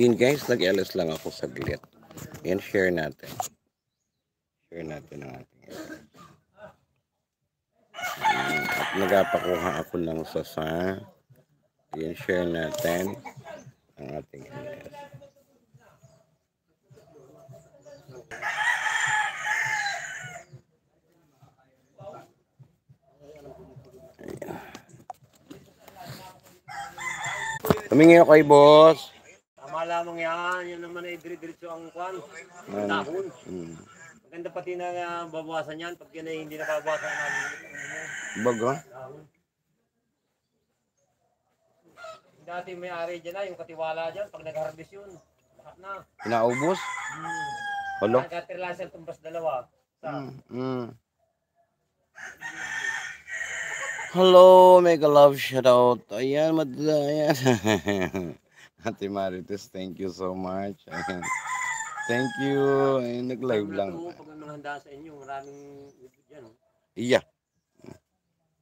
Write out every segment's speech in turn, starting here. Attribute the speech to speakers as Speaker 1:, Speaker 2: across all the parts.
Speaker 1: Yun guys, nag-LS lang ako saglit. Yan, share natin. Share natin ang ating At nagapakuha ako ng sasa. Yan, share natin ang ating LS. Humingi ako kay boss.
Speaker 2: Lamang yan. Yan naman ay dire-diretso ang kwan. Ang dahon.
Speaker 1: Hmm.
Speaker 2: Maganda pati na uh, babawasan yan. Pag yan ay hindi nababawasan ng
Speaker 1: Baga?
Speaker 2: dahon. Dati may ari dyan na, yung katiwala dyan. Pag nag-harvest yun, lahat na.
Speaker 1: Inaubos?
Speaker 2: Hmm.
Speaker 1: Hello?
Speaker 2: Nagkatira lang tumbas dalawa. Sa,
Speaker 1: Mm, mm. Hello, mega love shoutout. Ayan, madla, ayan. Ate Marites, thank you so much. Thank you. Ayan, nag-live lang.
Speaker 2: Pag may mga handa sa inyo, maraming dyan. oh.
Speaker 1: Iya,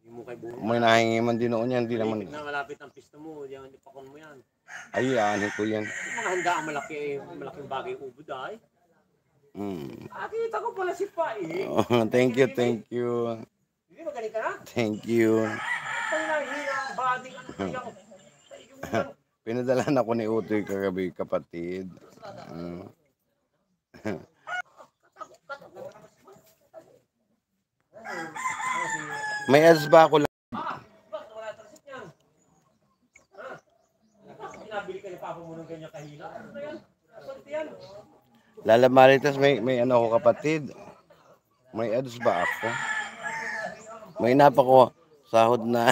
Speaker 2: Yung mo kay
Speaker 1: may nahingi man din noon yan. Hindi naman.
Speaker 2: Na malapit ang pista mo, yan, ipakon mo yan.
Speaker 1: Ay, ano ko yan.
Speaker 2: Yung mga handa ang malaki, malaking bagay ubod ay.
Speaker 1: Mm.
Speaker 2: Ah, kita ko pala si Pa eh.
Speaker 1: Oh, thank you, thank you.
Speaker 2: Hindi magaling ka na.
Speaker 1: Thank you.
Speaker 2: Pag nahihina ang body, ano kaya ko?
Speaker 1: Pinadalan ako ni Utoy kagabi, kapatid. Mm. May ads ba ako lang?
Speaker 2: Na.
Speaker 1: Lala Maritas, may, may ano ako kapatid. May ads ba ako? May napa ko. Sahod na.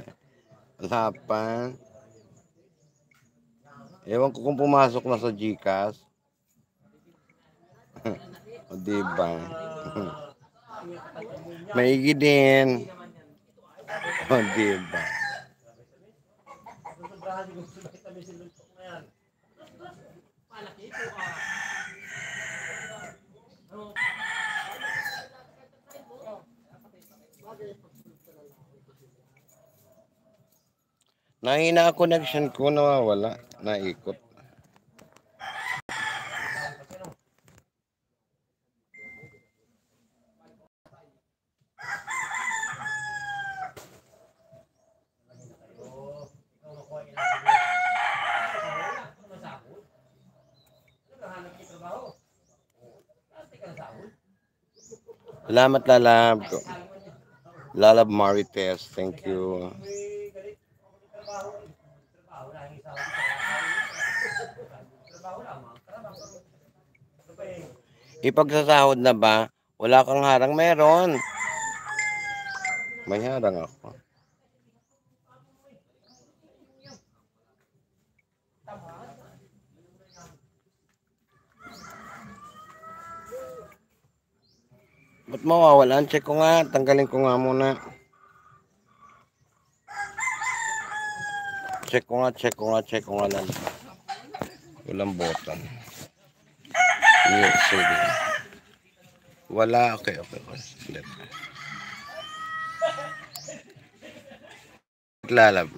Speaker 1: Wala pa. Ewan ko kung pumasok na sa Gcash. o diba? Maigi din. O diba?
Speaker 2: Malaki ito ah.
Speaker 1: Nahina connection ko, nawawala. Naikot. Salamat, lalab. Lalab Marites, thank you.
Speaker 2: May galit ako ng trabaho. eh. Trabaho lang yung sahod. Trabaho lamang. Trabaho. Ano ba eh?
Speaker 1: Ipagsasahod na ba? Wala kang harang meron. May harang ako. Ba't mawawalan? Check ko nga. Tanggalin ko nga muna. Check ko nga, check ko nga, check ko nga lang. Walang button. Mute, sige. Wala. Okay, okay, okay. Lalab.